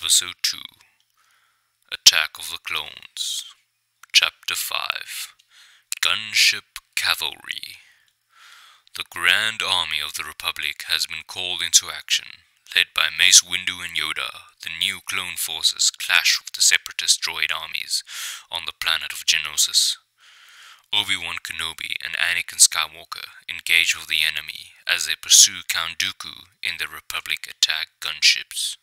Episode 2 Attack of the Clones, Chapter 5 Gunship Cavalry. The Grand Army of the Republic has been called into action. Led by Mace Windu and Yoda, the new clone forces clash with the separatist droid armies on the planet of Geonosis. Obi-Wan Kenobi and Anakin Skywalker engage with the enemy as they pursue Count Dooku in the Republic attack gunships.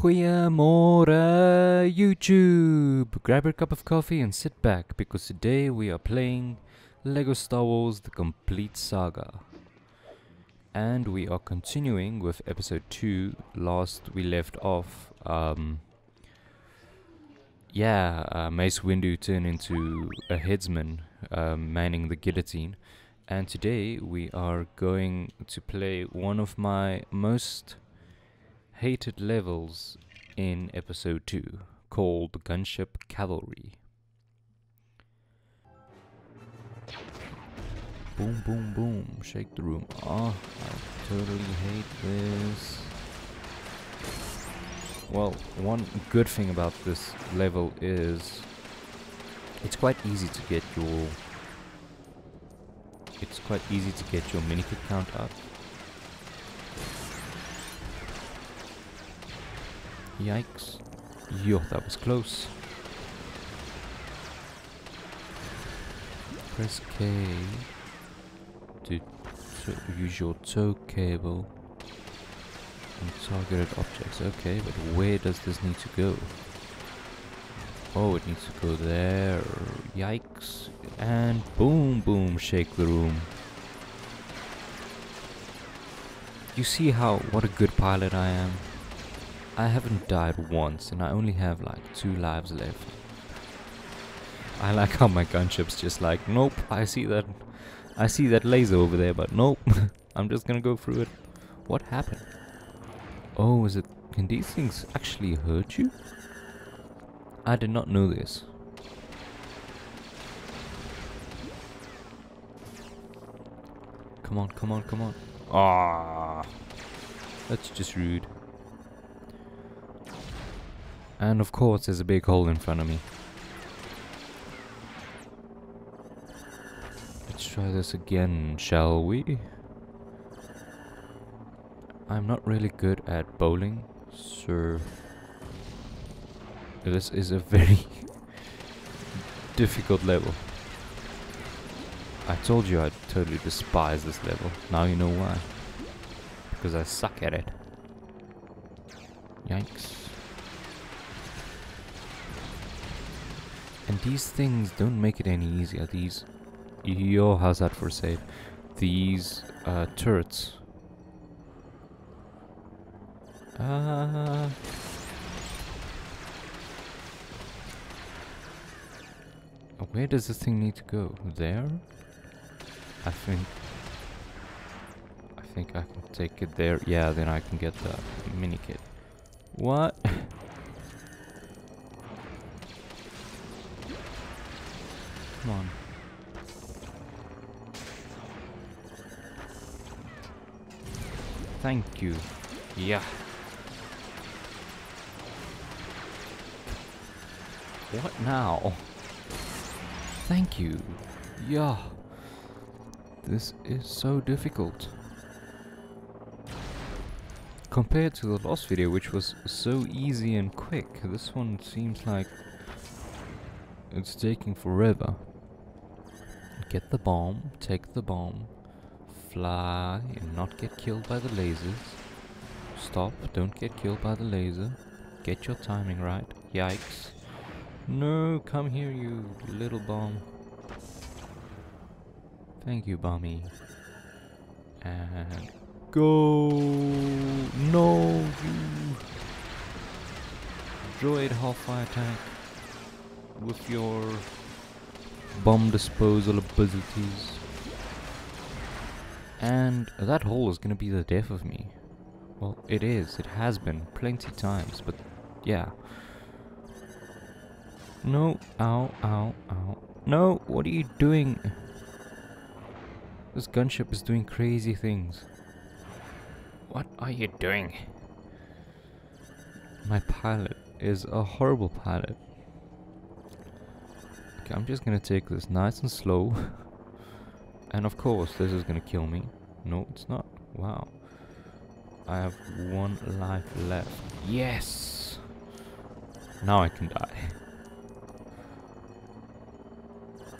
Goeiemorgen YouTube! Grab your cup of coffee and sit back because today we are playing LEGO Star Wars The Complete Saga. And we are continuing with episode 2. Last we left off, um, yeah, uh, Mace Windu turned into a headsman um, manning the guillotine. And today we are going to play one of my most hated levels in episode 2 called Gunship Cavalry. Boom, boom, boom, shake the room. Oh, I totally hate this. Well, one good thing about this level is it's quite easy to get your it's quite easy to get your minikit count up Yikes. Yo, that was close. Press K to, use your tow cable on targeted objects. Okay, but where does this need to go? Oh, it needs to go there. Yikes. And boom, boom, shake the room. You see how, what a good pilot I am? I haven't died once and I only have like two lives left. I like how my gunship's just like, nope, I see that I see that laser over there, but nope. I'm just gonna go through it. What happened? Oh, is it can these things actually hurt you? I did not know this. Come on, come on, come on. Ah, that's just rude. And of course there's a big hole in front of me. Let's try this again, shall we? I'm not really good at bowling, so this is a very difficult level. I told you I totally despise this level. Now you know why. Because I suck at it. Yikes. And these things don't make it any easier. These, yo, how's that for save? These uh, turrets. Uh, where does this thing need to go? There? I think. I think I can take it there. Yeah, then I can get the mini kit. What? Thank you. Yeah. What now? Thank you. Yeah. This is so difficult. Compared to the last video, which was so easy and quick, this one seems like it's taking forever. Get the bomb, take the bomb, fly and not get killed by the lasers. Stop, don't get killed by the laser. Get your timing right. Yikes. No, come here you little bomb. Thank you, Bommy. And go! No, you! Droid Hellfire tank with your bomb disposal abilities. And that hole is gonna be the death of me. Well, it is. It has been plenty times, but yeah. No, ow, ow, ow. No, what are you doing? This gunship is doing crazy things. What are you doing? My pilot is a horrible pilot. I'm just gonna take this nice and slow. and of course, this is gonna kill me. No, it's not. Wow. I have one life left. Yes! Now I can die.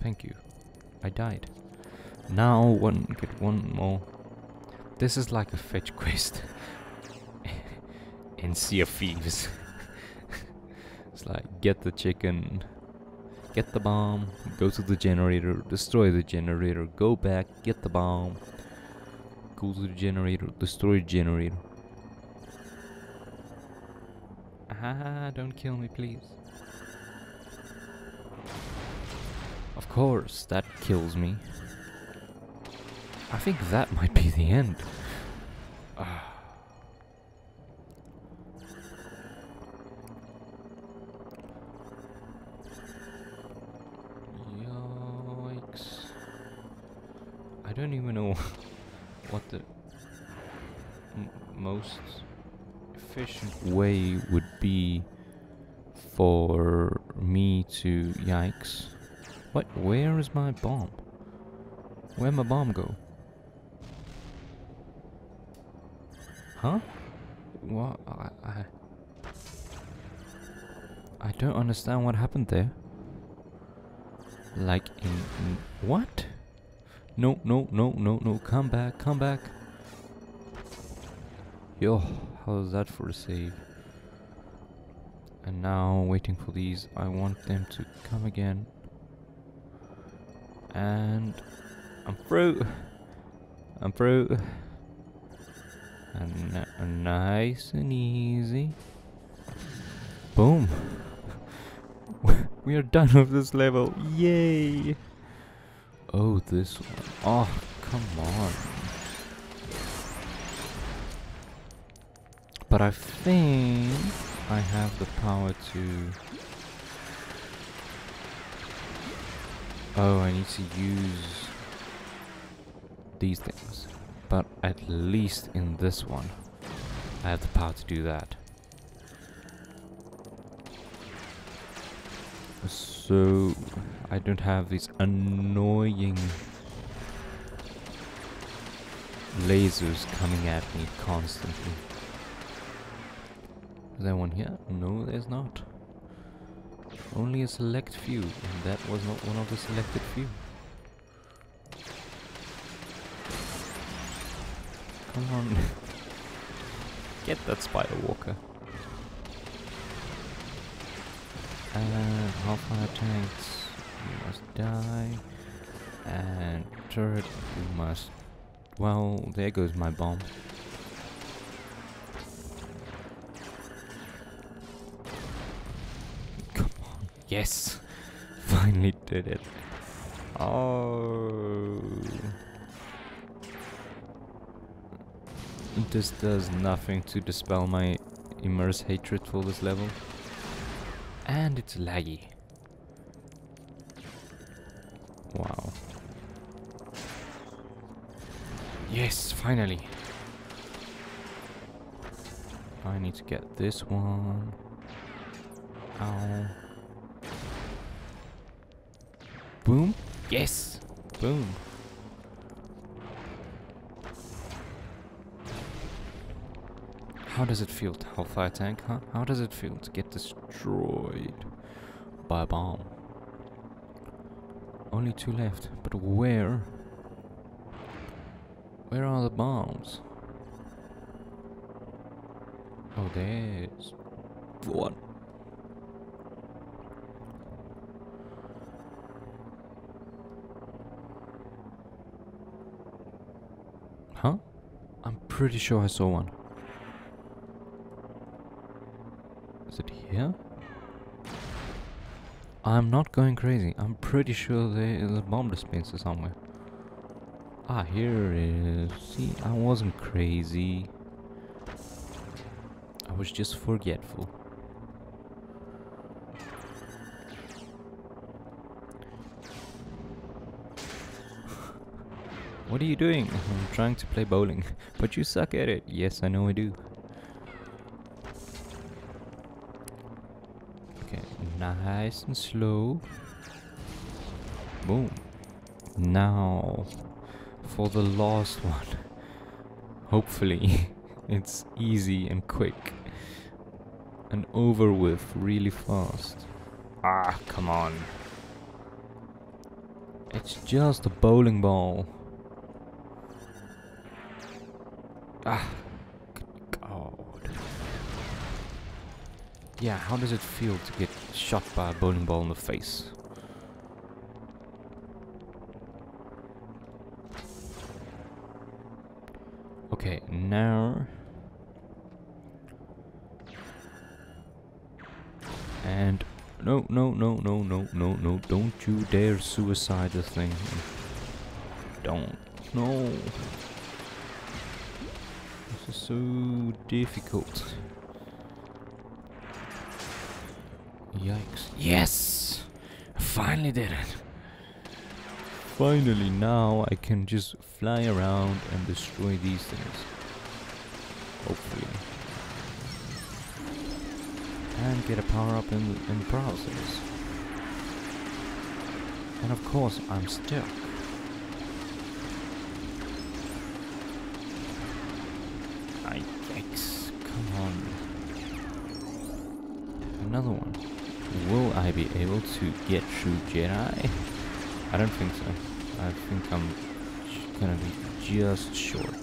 Thank you. I died. Now one get one more. This is like a fetch quest in Sea of Thieves. Get the chicken, get the bomb, go to the generator, destroy the generator, go back, get the bomb, go to the generator, destroy the generator. Ah, don't kill me, please. Of course, that kills me. I think that might be the end. Ah. Don't even know what the most efficient way would be for me to... Yikes. What? Where is my bomb? Where'd my bomb go? Huh? What? I, I... I don't understand what happened there. Like in, in... What? No, no, no, no, no. Come back, come back. Yo, how's that for a save? And now, waiting for these. I want them to come again. And... I'm through. I'm through. And uh, nice and easy. Boom. we are done with this level. Yay. Oh, this one. Oh, come on. But I think I have the power to... Oh, I need to use these things. But at least in this one, I have the power to do that. So, I don't have these annoying lasers coming at me constantly. Is there one here? No, there's not. Only a select few, and that was not one of the selected few. Come on. Get that spider walker. Uh, and Hellfire tanks, you must die. And turret, you must... Well, there goes my bomb. Come on. Yes! Finally did it. Oh. This does nothing to dispel my immense hatred for this level. And it's laggy. Wow. Yes, finally. I need to get this one. Ow. Boom. Yes. Boom. How does it feel to Hellfire tank, huh? How does it feel to get destroyed by a bomb? Only two left, but where? Where are the bombs? Oh, there's one. Huh? I'm pretty sure I saw one. Is it here? I'm not going crazy. I'm pretty sure there is a bomb dispenser somewhere. Ah, here it is. See, I wasn't crazy. I was just forgetful. What are you doing? I'm trying to play bowling. But you suck at it. Yes, I know I do. Nice and slow. Boom. Now, for the last one. Hopefully, it's easy and quick. And over with really fast. Ah, come on. It's just a bowling ball. Ah, good God. Yeah, how does it feel to get shot by a bowling ball in the face? Okay, now... And... No, no, no, no, no, no, no, don't you dare suicide the thing. Don't. No. This is so difficult. Yikes. Yes! Finally did it! Finally, now I can just fly around and destroy these things. Hopefully. And get a power up in, in the process. And of course, I'm stuck. Yikes. Come on. Another one. Will I be able to get True Jedi? I don't think so. I think I'm gonna be just short.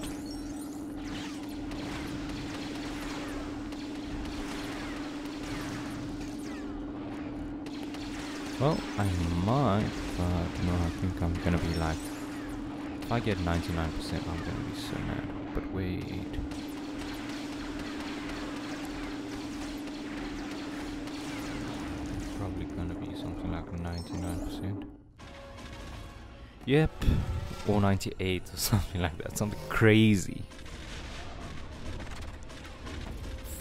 Well, I might, but no, I think I'm gonna be like. If I get 99%, I'm gonna be so mad. But wait. Probably gonna be something like 99%. Yep, or 98 or something like that, something crazy.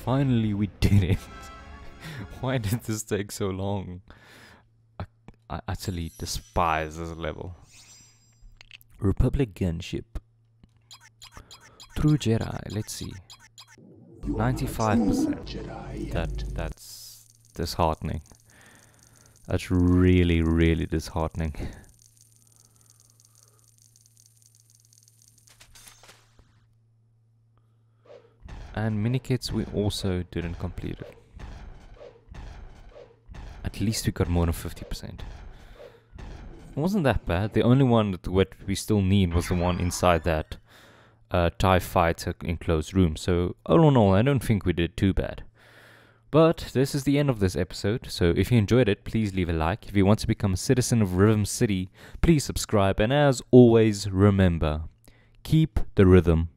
Finally, we did it. Why did this take so long? I, I utterly despise this level. Republic gunship. True Jedi, let's see. 95%. That that's disheartening. That's really, really disheartening. And minikits we also didn't complete it. At least we got more than 50%. It wasn't that bad. The only one that what we still need was the one inside that uh, TIE fighter enclosed room. So all in all, I don't think we did too bad. But this is the end of this episode, so if you enjoyed it, please leave a like. If you want to become a citizen of Rhythm City, please subscribe. And as always, remember, keep the rhythm